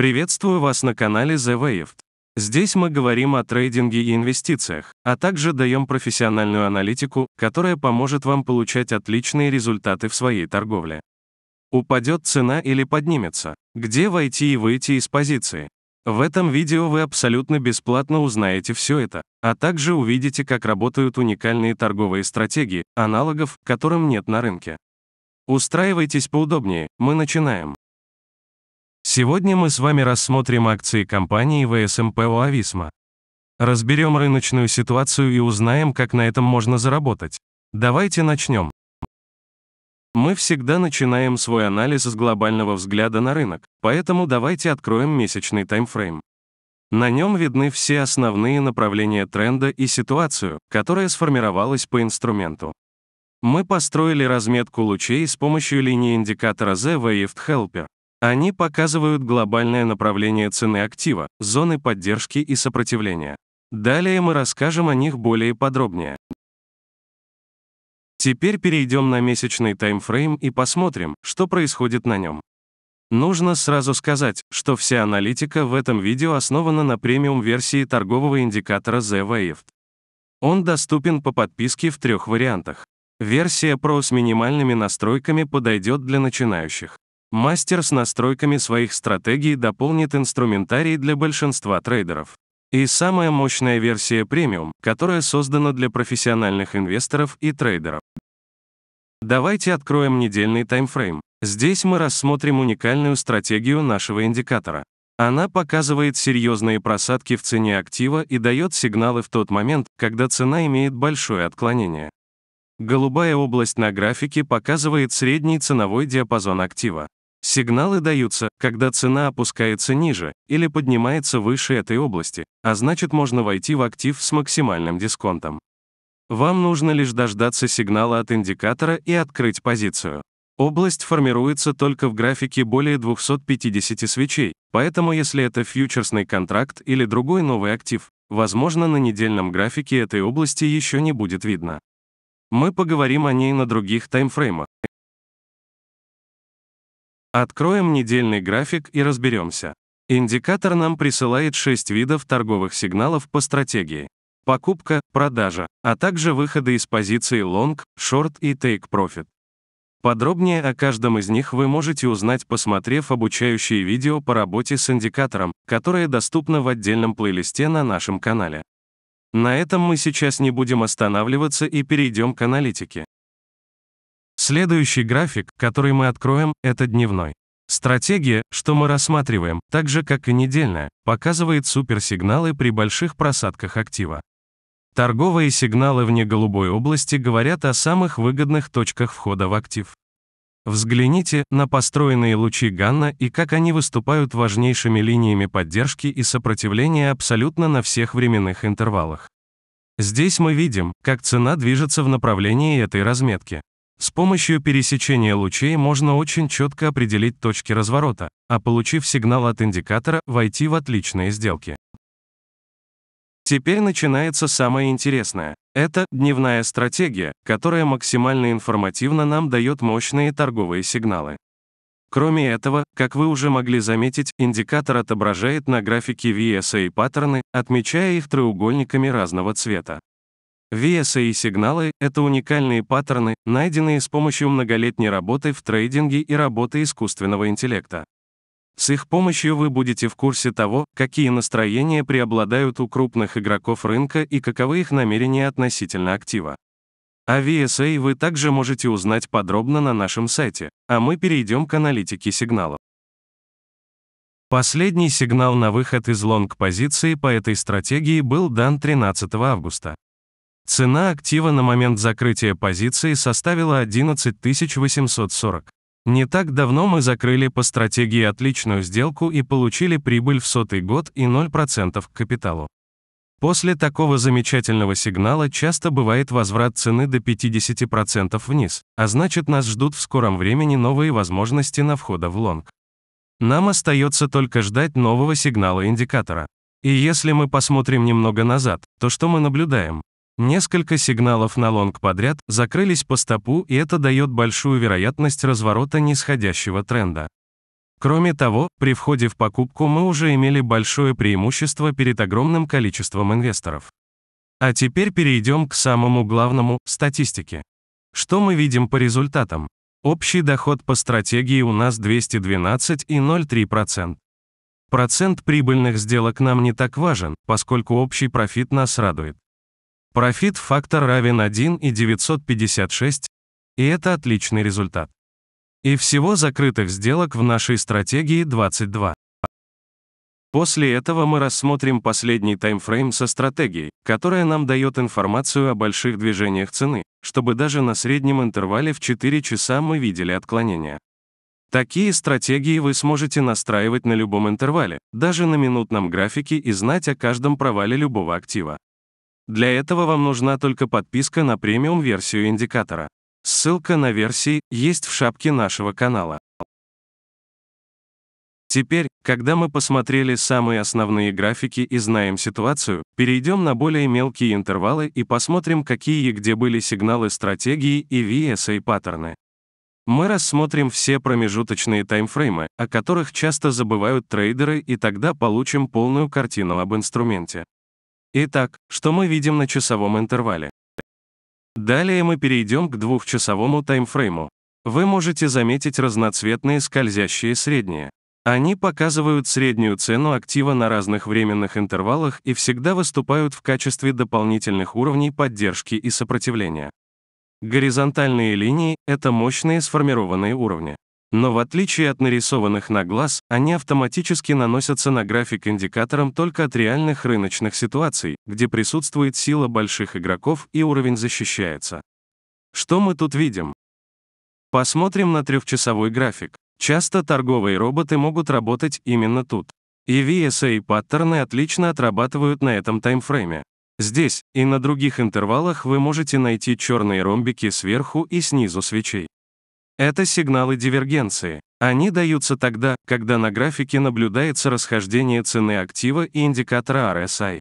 Приветствую вас на канале The Waved. Здесь мы говорим о трейдинге и инвестициях, а также даем профессиональную аналитику, которая поможет вам получать отличные результаты в своей торговле. Упадет цена или поднимется? Где войти и выйти из позиции? В этом видео вы абсолютно бесплатно узнаете все это, а также увидите, как работают уникальные торговые стратегии, аналогов, которым нет на рынке. Устраивайтесь поудобнее, мы начинаем. Сегодня мы с вами рассмотрим акции компании ВСМПО «Ависма». Разберем рыночную ситуацию и узнаем, как на этом можно заработать. Давайте начнем. Мы всегда начинаем свой анализ с глобального взгляда на рынок, поэтому давайте откроем месячный таймфрейм. На нем видны все основные направления тренда и ситуацию, которая сформировалась по инструменту. Мы построили разметку лучей с помощью линии индикатора The Waved Helper. Они показывают глобальное направление цены актива, зоны поддержки и сопротивления. Далее мы расскажем о них более подробнее. Теперь перейдем на месячный таймфрейм и посмотрим, что происходит на нем. Нужно сразу сказать, что вся аналитика в этом видео основана на премиум-версии торгового индикатора Waved. Он доступен по подписке в трех вариантах. Версия Pro с минимальными настройками подойдет для начинающих. Мастер с настройками своих стратегий дополнит инструментарий для большинства трейдеров. И самая мощная версия премиум, которая создана для профессиональных инвесторов и трейдеров. Давайте откроем недельный таймфрейм. Здесь мы рассмотрим уникальную стратегию нашего индикатора. Она показывает серьезные просадки в цене актива и дает сигналы в тот момент, когда цена имеет большое отклонение. Голубая область на графике показывает средний ценовой диапазон актива. Сигналы даются, когда цена опускается ниже или поднимается выше этой области, а значит можно войти в актив с максимальным дисконтом. Вам нужно лишь дождаться сигнала от индикатора и открыть позицию. Область формируется только в графике более 250 свечей, поэтому если это фьючерсный контракт или другой новый актив, возможно на недельном графике этой области еще не будет видно. Мы поговорим о ней на других таймфреймах. Откроем недельный график и разберемся. Индикатор нам присылает 6 видов торговых сигналов по стратегии. Покупка, продажа, а также выходы из позиции long, short и take profit. Подробнее о каждом из них вы можете узнать, посмотрев обучающие видео по работе с индикатором, которое доступно в отдельном плейлисте на нашем канале. На этом мы сейчас не будем останавливаться и перейдем к аналитике. Следующий график, который мы откроем, это дневной. Стратегия, что мы рассматриваем, так же как и недельная, показывает суперсигналы при больших просадках актива. Торговые сигналы вне голубой области говорят о самых выгодных точках входа в актив. Взгляните на построенные лучи Ганна и как они выступают важнейшими линиями поддержки и сопротивления абсолютно на всех временных интервалах. Здесь мы видим, как цена движется в направлении этой разметки. С помощью пересечения лучей можно очень четко определить точки разворота, а получив сигнал от индикатора, войти в отличные сделки. Теперь начинается самое интересное. Это дневная стратегия, которая максимально информативно нам дает мощные торговые сигналы. Кроме этого, как вы уже могли заметить, индикатор отображает на графике VSA паттерны, отмечая их треугольниками разного цвета. VSA-сигналы — это уникальные паттерны, найденные с помощью многолетней работы в трейдинге и работы искусственного интеллекта. С их помощью вы будете в курсе того, какие настроения преобладают у крупных игроков рынка и каковы их намерения относительно актива. О VSA вы также можете узнать подробно на нашем сайте, а мы перейдем к аналитике сигналов. Последний сигнал на выход из лонг-позиции по этой стратегии был дан 13 августа. Цена актива на момент закрытия позиции составила 11 840. Не так давно мы закрыли по стратегии отличную сделку и получили прибыль в сотый год и 0% к капиталу. После такого замечательного сигнала часто бывает возврат цены до 50% вниз, а значит нас ждут в скором времени новые возможности на входа в лонг. Нам остается только ждать нового сигнала индикатора. И если мы посмотрим немного назад, то что мы наблюдаем? Несколько сигналов на лонг подряд закрылись по стопу, и это дает большую вероятность разворота нисходящего тренда. Кроме того, при входе в покупку мы уже имели большое преимущество перед огромным количеством инвесторов. А теперь перейдем к самому главному – статистике. Что мы видим по результатам? Общий доход по стратегии у нас 212,03%. Процент прибыльных сделок нам не так важен, поскольку общий профит нас радует. Профит-фактор равен 1,956, и это отличный результат. И всего закрытых сделок в нашей стратегии 22. После этого мы рассмотрим последний таймфрейм со стратегией, которая нам дает информацию о больших движениях цены, чтобы даже на среднем интервале в 4 часа мы видели отклонения. Такие стратегии вы сможете настраивать на любом интервале, даже на минутном графике и знать о каждом провале любого актива. Для этого вам нужна только подписка на премиум-версию индикатора. Ссылка на версии есть в шапке нашего канала. Теперь, когда мы посмотрели самые основные графики и знаем ситуацию, перейдем на более мелкие интервалы и посмотрим, какие и где были сигналы стратегии и VSA паттерны. Мы рассмотрим все промежуточные таймфреймы, о которых часто забывают трейдеры, и тогда получим полную картину об инструменте. Итак, что мы видим на часовом интервале? Далее мы перейдем к двухчасовому таймфрейму. Вы можете заметить разноцветные скользящие средние. Они показывают среднюю цену актива на разных временных интервалах и всегда выступают в качестве дополнительных уровней поддержки и сопротивления. Горизонтальные линии — это мощные сформированные уровни. Но в отличие от нарисованных на глаз, они автоматически наносятся на график индикатором только от реальных рыночных ситуаций, где присутствует сила больших игроков и уровень защищается. Что мы тут видим? Посмотрим на трехчасовой график. Часто торговые роботы могут работать именно тут. И VSA паттерны отлично отрабатывают на этом таймфрейме. Здесь и на других интервалах вы можете найти черные ромбики сверху и снизу свечей. Это сигналы дивергенции. Они даются тогда, когда на графике наблюдается расхождение цены актива и индикатора RSI.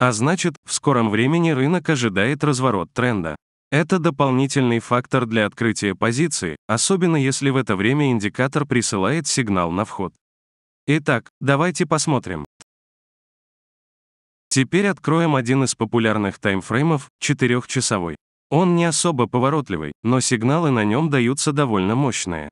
А значит, в скором времени рынок ожидает разворот тренда. Это дополнительный фактор для открытия позиции, особенно если в это время индикатор присылает сигнал на вход. Итак, давайте посмотрим. Теперь откроем один из популярных таймфреймов, 4-часовой. Он не особо поворотливый, но сигналы на нем даются довольно мощные.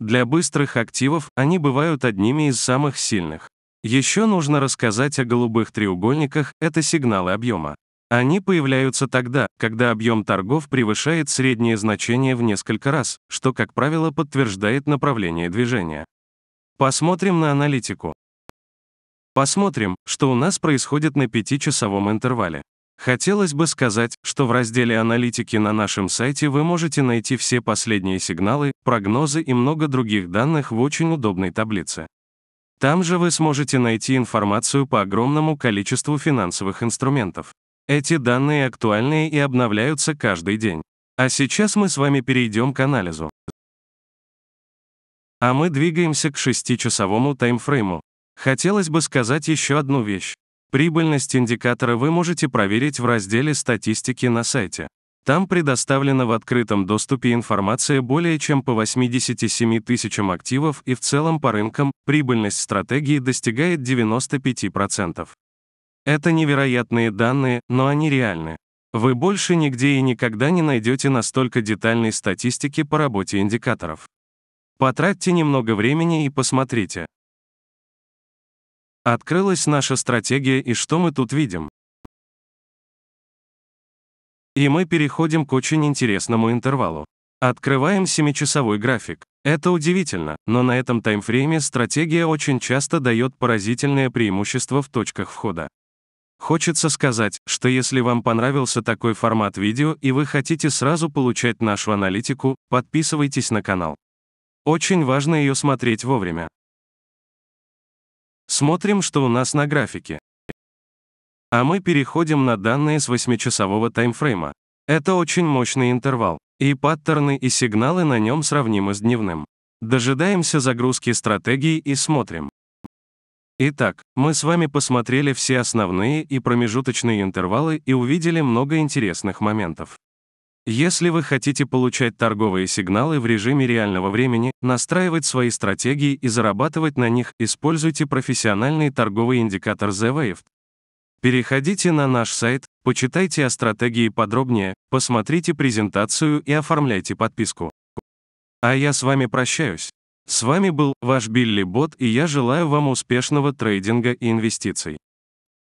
Для быстрых активов они бывают одними из самых сильных. Еще нужно рассказать о голубых треугольниках, это сигналы объема. Они появляются тогда, когда объем торгов превышает среднее значение в несколько раз, что, как правило, подтверждает направление движения. Посмотрим на аналитику. Посмотрим, что у нас происходит на 5-часовом интервале. Хотелось бы сказать, что в разделе аналитики на нашем сайте вы можете найти все последние сигналы, прогнозы и много других данных в очень удобной таблице. Там же вы сможете найти информацию по огромному количеству финансовых инструментов. Эти данные актуальны и обновляются каждый день. А сейчас мы с вами перейдем к анализу. А мы двигаемся к 6-часовому таймфрейму. Хотелось бы сказать еще одну вещь. Прибыльность индикатора вы можете проверить в разделе «Статистики» на сайте. Там предоставлена в открытом доступе информация более чем по 87 тысячам активов и в целом по рынкам прибыльность стратегии достигает 95%. Это невероятные данные, но они реальны. Вы больше нигде и никогда не найдете настолько детальной статистики по работе индикаторов. Потратьте немного времени и посмотрите. Открылась наша стратегия и что мы тут видим? И мы переходим к очень интересному интервалу. Открываем 7-часовой график. Это удивительно, но на этом таймфрейме стратегия очень часто дает поразительное преимущество в точках входа. Хочется сказать, что если вам понравился такой формат видео и вы хотите сразу получать нашу аналитику, подписывайтесь на канал. Очень важно ее смотреть вовремя. Смотрим, что у нас на графике. А мы переходим на данные с 8-часового таймфрейма. Это очень мощный интервал, и паттерны и сигналы на нем сравнимы с дневным. Дожидаемся загрузки стратегии и смотрим. Итак, мы с вами посмотрели все основные и промежуточные интервалы и увидели много интересных моментов. Если вы хотите получать торговые сигналы в режиме реального времени, настраивать свои стратегии и зарабатывать на них, используйте профессиональный торговый индикатор The Wave. Переходите на наш сайт, почитайте о стратегии подробнее, посмотрите презентацию и оформляйте подписку. А я с вами прощаюсь. С вами был ваш Билли Бот и я желаю вам успешного трейдинга и инвестиций.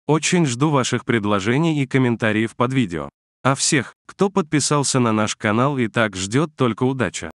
Очень жду ваших предложений и комментариев под видео. А всех, кто подписался на наш канал и так ждет только удача.